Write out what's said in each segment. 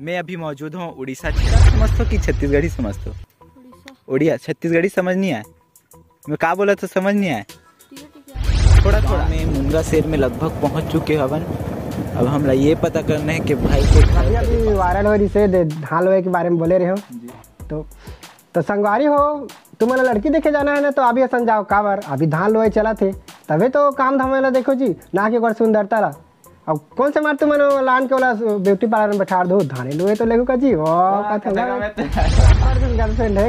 मैं अभी मौजूद हूँ उड़ीसा समझते हो कि छत्तीसगढ़ी समझते हो उड़ीसा। उड़िया छत्तीसगढ़ी समझ नहीं आए मैं का बोला तो समझ नहीं आए ठीक है ठीक है। थोड़ा थोड़ा। मैं मुनगा शहर में लगभग पहुँच चुके हवन अब हमरा ये पता करना है कि भाई के अभी अभी वायरल हो रही से धान लोहे के बारे में बोले रहे हो। तो तो संगवारी हो तुम्हारा लड़की देखे जाना है ना तो अभी असन जाओ काबर अभी धान लोहे चला थे। तभी तो काम धाम देखो जी ना कि सुंदरता ला। अब कौन से मार तुम लान के वाला ब्यूटी पार्लर में बैठा दो धाने लोए तो लेगो का जी ओ गर्लफ्रेंड है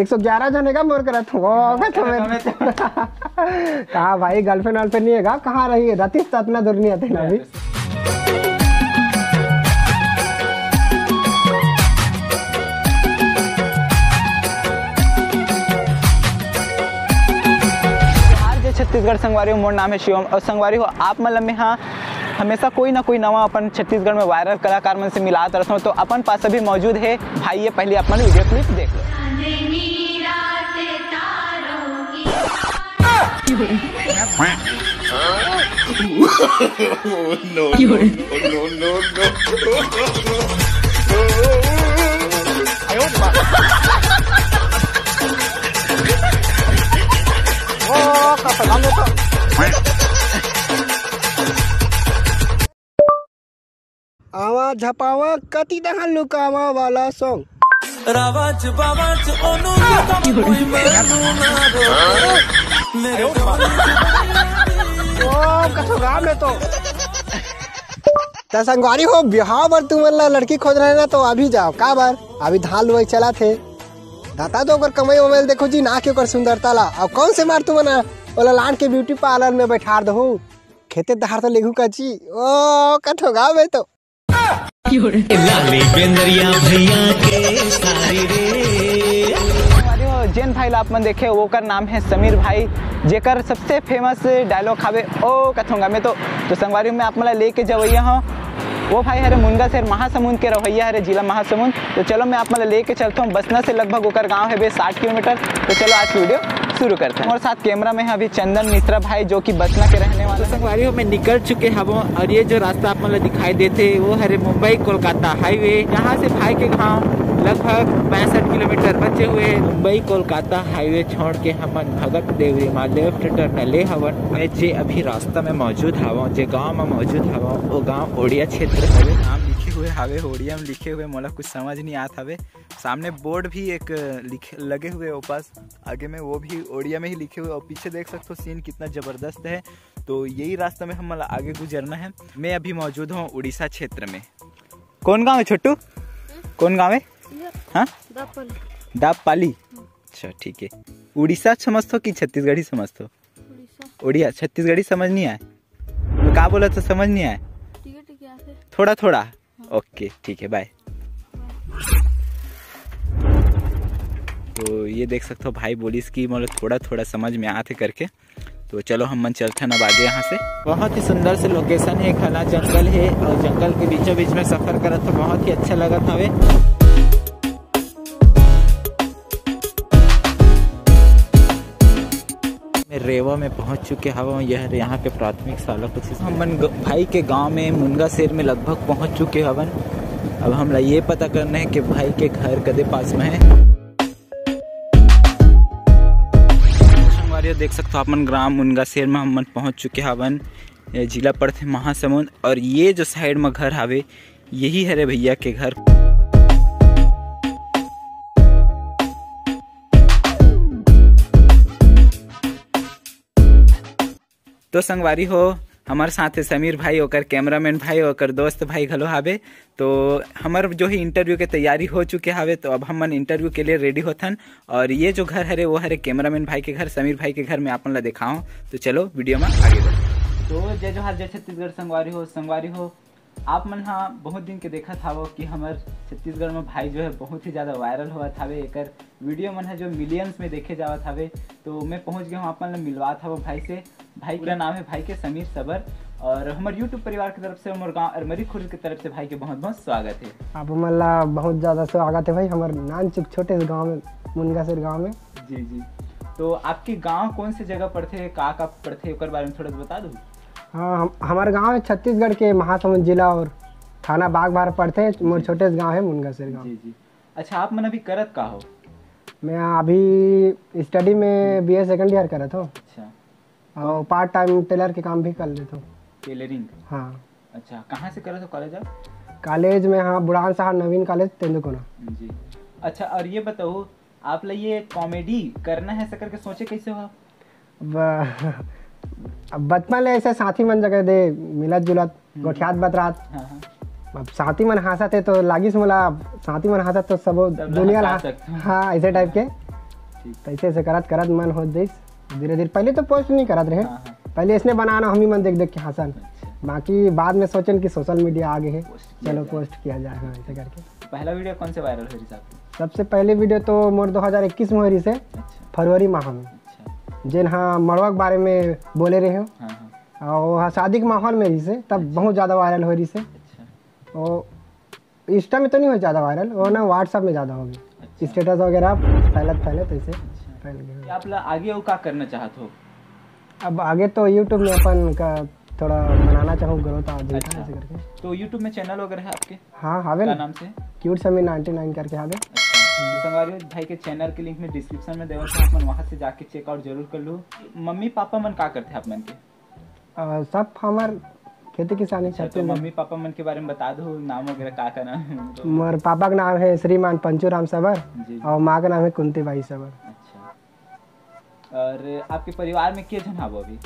एक सौ ग्यारह जन है का मोर करा तू ओ कहा भाई गर्लफ्रेंड वर्लफ्रेंड नहीं है कहाँ? रही है? रातीस तो इतना दूर नहीं आते ना अभी। छत्तीसगढ़ संगवारी हो, मोर नाम है शिवम। और संगवारी हो, आप मतलब में हाँ हमेशा कोई ना कोई नवा अपन छत्तीसगढ़ में वायरल कलाकार मन से मिलात रहता तो अपन पास अभी मौजूद है। भाई ये पहले अपन वीडियो क्लिप देख लो। आवा झपावा कति दहन लुकावा वाला सॉन्ग रावाच बावाच ओनू कम कोई मेनू ना रो। मेरे ओ कथो गाँव में तो। त संगवारी हो बिहाव बर तुम ला लड़की खोज रहे ना तो अभी जाओ। का बार? अभी धान लोई चला थे दाता तो ओकर कमाई उमाई देखो जी ना के ओकर सुंदरता ला। अब कौन से मार तुम ना ओला लान के ब्यूटी पार्लर में बैठा दो खेते दहार तो लेगू का जी। ओ कथो गाँव तो। जैन भाई आप मन देखे, वो कर नाम है समीर भाई। जेकर सबसे फ़ेमस डायलॉग खावे, ओ कथूँगा मैं तो तो संगवारी में आप मला लेके जवैया हूँ। वो भाई हरे मुनगा से महासमुंद के रवैया हरे जिला महासमुंद। तो चलो मैं आप मला लेके चलता हूँ। बसना से लगभग ओकर गाँव है बे साठ किलोमीटर। तो चलो आज की वीडियो शुरू करते हैं। और साथ कैमरा में है अभी चंदन मिश्रा भाई जो कि बसना के रहने वाले तो संगवारी हो निकल चुके हव और ये जो रास्ता आप मतलब दिखाई देते वो है मुंबई कोलकाता हाईवे। यहाँ से भाई के गाँव लगभग पैंसठ किलोमीटर बचे हुए मुंबई कोलकाता हाईवे छोड़ के हमन भगत देवरी माँ लेफ़्ट टर्न ले हवन। मैं जे अभी रास्ता में मौजूद हवा जे गाँव में मौजूद हवा वो गाँव ओडिया क्षेत्र हवे नाम हुए हावे ओडिया में लिखे हुए मोला कुछ समझ नहीं आता हवे। सामने बोर्ड भी एक लिखे लगे हुए है ऊपर आगे में वो भी ओडिया में ही लिखे हुए और पीछे देख सकते हो सीन कितना ज़बरदस्त है। तो यही रास्ता में हम आगे गुजरना है। मैं अभी मौजूद हूँ उड़ीसा क्षेत्र में। कौन गाँव है छोटू? कौन गाँव है? हाँ? दपल। अच्छा ठीक है। उड़ीसा समझते हो कि छत्तीसगढ़ी समझते हो उड़िया छत्तीसगढ़ी समझ नहीं आए का बोला तो समझ नहीं आए थोड़ा थोड़ा। ओके, ठीक है बाय तो ये देख सकते हो भाई बोलिस की मतलब थोड़ा थोड़ा समझ में आते करके। तो चलो हम मन चलते अब आगे यहाँ से। बहुत ही सुंदर से लोकेशन है घना जंगल है, और जंगल के बीचों बीच में सफ़र करा तो बहुत ही अच्छा लगत हवे रेवा में पहुँच चुके हवा यह यहाँ के प्राथमिक शाला कुछ हम भाई के गाँव में, मुनगा शहर में लगभग पहुँच चुके हवन अब। हमरा ये पता करना है कि भाई के घर कदे पास में है। देख सकते हो आप मन ग्राम, मुनगा शहर में हम पहुँच चुके हवन जिला पड़ते महासमुंद, और ये जो साइड में घर हावे यही हरे भैया के घर। तो संगवारी हो, हमारे साथ समीर भाई ओकर कैमरामैन भाई ओकर दोस्त भाई घलो हावे। तो हमार जो है इंटरव्यू के तैयारी हो चुके हावे तो अब हमन इंटरव्यू के लिए रेडी होथन। और ये जो घर हरे, वो हरे कैमरामैन भाई के घर, समीर भाई के घर में आपन ला दिखाऊँ। तो चलो वीडियो में आगे बढ़ो। तो जय जोहार, जय छत्तीसगढ़, संगवारी हो संगवारी हो। आप मन हाँ बहुत दिन के देखा था वो कि हमार छत्तीसगढ़ में भाई जो है बहुत ही ज़्यादा वायरल हुआ थावे एकर वीडियो मन है जो मिलियंस में देखे जावा थावे तो मैं पहुँच गया हूँ अपन ला मिलवा था वो भाई से। भाई का नाम है भाई के समीर सबर और हमारे यूट्यूब परिवार की तरफ़ से हमारे गाँव अरमरी खुर्द की तरफ़ से भाई के बहुत बहुत स्वागत है। आप मल्ला बहुत ज़्यादा स्वागत है भाई हमारे नान चुक छोटे से गाँव में मुनगा सिर गाँव में। जी जी। तो आपके गाँव कौन से जगह पड़ते का का पड़ते ओकर बारे में थोड़ा बता दो। हाँ हम हमारे गाँव है छत्तीसगढ़ के महासमुंद जिला और थाना बाग बार पड़ते हैं मोर छोटे से गाँव है मुनगसर गाँव। जी जी। अच्छा आप मन अभी करत का हो? मैं अभी स्टडी में बी ए सेकेंड ईयर करत हूँ। अच्छा। और पार्ट टाइम टेलर के काम भी कर लेता हूँ। टेलरिंग हाँ। अच्छा कहाँ से करत हो कॉलेज आप? कॉलेज में हाँ बुढ़ान साहब नवीन कॉलेज तेंदुकोना। जी। अच्छा और ये बताओ आप लोग ये कॉमेडी करना है ऐसा करके सोचे कैसे हो आप? अब बचपन ऐसे साथी मन जगह दे मिलत जुलत गोठियात बतरात हाँ हाँ। अब साथी मन हंसत है तो लागिस मोला साथी मन हंसत तो सब दुनिया हैं। हाँ ऐसे टाइप के। तो ऐसे ऐसे करत करत मन हो दिस धीरे धीरे पहले तो पोस्ट नहीं करत रहे। हाँ हाँ। पहले इसने बनाना हम ही मन देख देख के हंसन। अच्छा। बाकी बाद में सोचन कि सोशल मीडिया आगे है। चलो पोस्ट किया जाए हाँ ऐसे करके। पहला वीडियो कौन से वायरल हो रही सबसे पहले वीडियो तो मोर 2021 में हो रही से। अच्छा। फरवरी माह में। अच्छा। जिन हाँ मड़वा के बारे में बोले रहे हो। हाँ हाँ। और शादी के माहौल में रही से तब बहुत ज़्यादा वायरल हो रही से। और इंस्टा में तो नहीं हो ज़्यादा वायरल वो ना व्हाट्सअप में ज़्यादा होगी। स्टेटस वगैरह फैलत फैले तो अच्छा गए आप आगे वो क्या करना चाहते हो? अब आगे तो यूट्यूब में अपन का थोड़ा बनाना चाहूँ ग्रोथ आ देखा अच्छा। ऐसे करके। तो यूट्यूब में चैनल वगैरह है आपके? हाँ हावे क्या नाम से? क्यूट समी 99 करके हावे। अच्छा। तो संगवारी भाई के चैनल के लिंक में डिस्क्रिप्शन में देवल आप मन वहाँ से जाके चेकआउट ज़रूर कर लो। मम्मी पापा मन का करते हैं आप मन के? और सब हमार खेती किसानी अच्छा करते तो मम्मी पापा मन के बारे में बता दो नाम वगैरह का का नाम है मोर पापा का नाम है श्रीमान पंचूराम सबर और माँ का नाम है कुंती बाई सबर। अच्छा और आपके परिवार में के जन हबो अभी?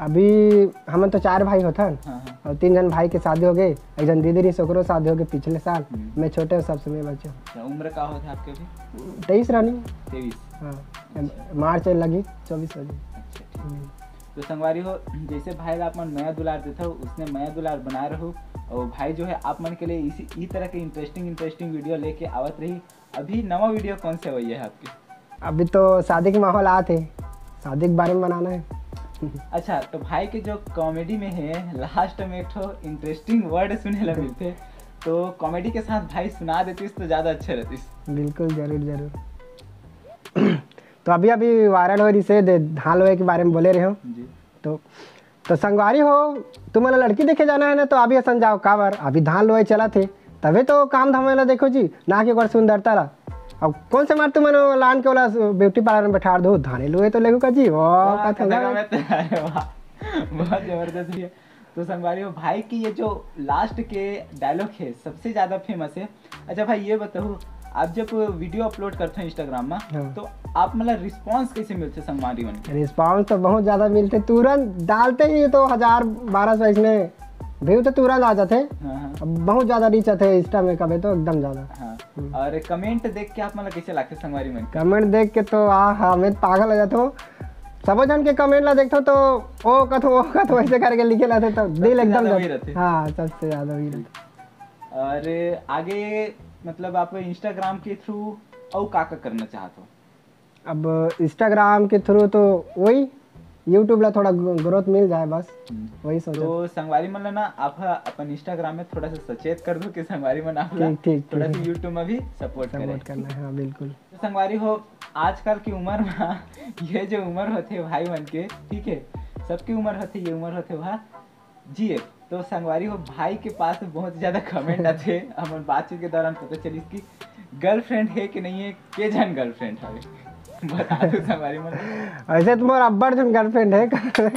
अभी हम तो चार भाई होथन। हाँ हाँ। और तीन जन भाई के शादी हो गए एक जन दीदी रही ओकरो शादी हो गए पिछले साल। हम्म। मैं छोटे हूँ सबसे मैं बच्चे। अच्छा उम्र का होता है आपके अभी? तेईस रनिंग तेईस। हाँ मार्च लगी चौबीस बजे अच्छा तो संगवारी हो जैसे भाई आप मन नया दुलार देते हो उसने नया दुलार बनाए रहो और भाई जो है आप मन के लिए इसी ई तरह के इंटरेस्टिंग इंटरेस्टिंग वीडियो लेके आवत रही। अभी नवा वीडियो कौन से हुई है आपकी? अभी तो शादी के माहौल आते शादी के बारे में बनाना है। अच्छा तो भाई के जो कॉमेडी में है लास्ट में एक ठो इंटरेस्टिंग वर्ड सुने ला मिलते तो कॉमेडी के साथ भाई सुना देतीस तो ज़्यादा अच्छा रहतीस। बिल्कुल ज़रूर ज़रूर। तो अभी अभी वायरल हो रही से धान लोहे के बारे में बोले रहे हो। जी। तो तो संगवारी हो तुम्हारा लड़की देखे जाना है ना तो अभी असन जाओ काबर अभी धान लोहे चला थे तभी तो काम धाम वाला देखो जी ना के सुंदरता ला। अब कौन से मार तुम लान के वाला ब्यूटी पार्लर में बैठा दो? धाने लोहे तो लेगो का जी ओ का था तो- बहुत ज़बरदस्त है। तो संगवारी भाई की ये जो लास्ट के डायलॉग है सबसे ज़्यादा फ़ेमस है। अच्छा भाई ये बताओ आप जब वीडियो अपलोड करते हो इंस्टाग्राम में हाँ। तो आप मतलब रिस्पांस कैसे मिलते संगवारी मन के? रिस्पॉन्स तो बहुत ज़्यादा मिलते। तुरंत डालते ही तो हज़ार बारह सौ इसमें व्यू तो तुरंत आ जाते हाँ। हाँ बहुत ज़्यादा रीच थे इंस्टा में कभी तो एकदम ज़्यादा। हाँ। और कमेंट देख के आप मतलब कैसे लगते संगवारी मन कमेंट देख के तो आ हाँ मैं पागल हो जाता हूँ। सब जन के कमेंट ला देखते तो ओ कथो ओ कथो ऐसे करके लिखे लाते तो दिल एकदम। हाँ। सबसे ज़्यादा वही रहते और आगे मतलब आप इंस्टाग्राम के थ्रू और का करना चाहते हो? अब इंस्टाग्राम के थ्रू तो वही यूट्यूब ला थोड़ा ग्रोथ मिल जाए बस वही सोचा तो संगवारी मन ना आप अपन इंस्टाग्राम में थोड़ा सा सचेत कर दो कि संगवारी मन आप ठीक, ठीक, थोड़ा सा। यूट्यूब में भी सपोर्ट करें सपोर्ट करना है हाँ बिल्कुल. तो संगवारी हो आजकल की उम्र में ये जो उम्र होते भाई मन के ठीक है सबकी उम्र होते ये उम्र होते वह जिए तो संगवारी हो भाई के पास बहुत ज़्यादा कमेंट आते हमारे बातचीत के दौरान पता चली इसकी गर्लफ्रेंड है कि नहीं है के जन गर्लफ्रेंड है? ऐसे तो मोर अब्बड़ जन गर्लफ्रेंड है।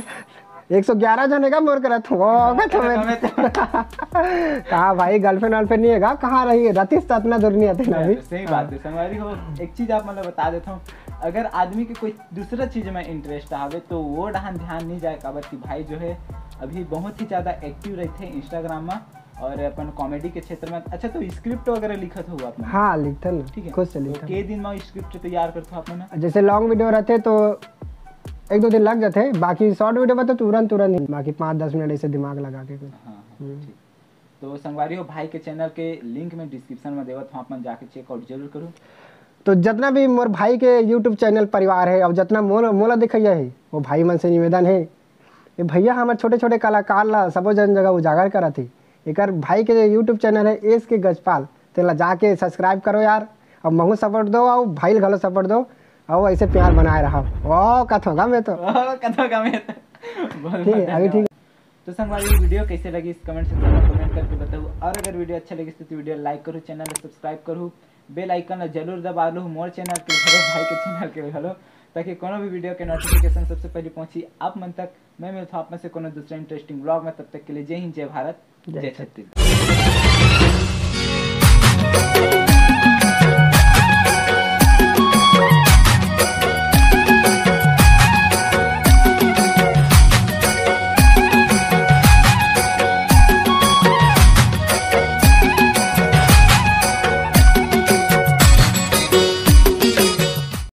एक सौ ग्यारह जन है का मोर करत हूँ तो। कहा भाई गर्लफ्रेंड वर्लफ्रेंड नहीं है कहाँ रही है? रतीश तो इतना दूर नहीं आते ना अभी। सही बात है संगवारी हो। एक चीज़ आप मतलब बता देता हूँ। अगर आदमी के कोई दूसरा चीज़ में इंटरेस्ट आवे तो वो डहान ध्यान नहीं जाए। काबर कि भाई जो है अभी बहुत ही ज़्यादा एक्टिव रहते हैं इंस्टाग्राम में। और अपन कॉमेडी के क्षेत्र में अच्छा तो स्क्रिप्ट वगैरह लिखत हो आप हाँ लिखते ना ठीक है। खुद से तो के दिन में स्क्रिप्ट तैयार करते हो आप ना जैसे लॉन्ग वीडियो रहते तो एक दो दिन लग जाते बाकी शॉर्ट वीडियो में तो तुरंत तुरंत ही बाकी पाँच दस मिनट ऐसे दिमाग लगा के कुछ। हाँ हाँ तो संगवारी हो भाई के चैनल के लिंक में डिस्क्रिप्शन में देवत हूँ अपन जाके चेकआउट ज़रूर करूँ। तो जितना भी मोर भाई के यूट्यूब चैनल परिवार है और जितना मोला मोला दिखैया है वो भाई मन से निवेदन है ये भैया हमारे छोटे छोटे कलाकार ला सबो जन जगह उजागर करा थी एक भाई के यूट्यूब चैनल है एस के गजपाल तेला जाके सब्सक्राइब करो यार। और महू सपोर्ट दो और भाई घलो सपोर्ट दो। और ऐसे प्यार बनाए रहा। ओ कथ होगा मैं तो? ओह, कथो का में बहुत ठीक है अभी ठीक। तो संगवारी वीडियो कैसे लगी इस कमेंट सेक्शन में कमेंट करके बताओ। और अगर वीडियो अच्छा लगे तो वीडियो लाइक करो चैनल सब्सक्राइब करो। बेल आइकन ज़रूर दबा लो मोर चैनल के घरो भाई के चैनल के घरो ताकि कोनो भी वीडियो के नोटिफिकेशन सबसे पहले पहुँची आप मन तक। मैं मिलता हूँ आप में से कोनो दूसरा इंटरेस्टिंग ब्लॉग में तब तक के लिए जय हिंद जय भारत। जय छत्तीसगढ़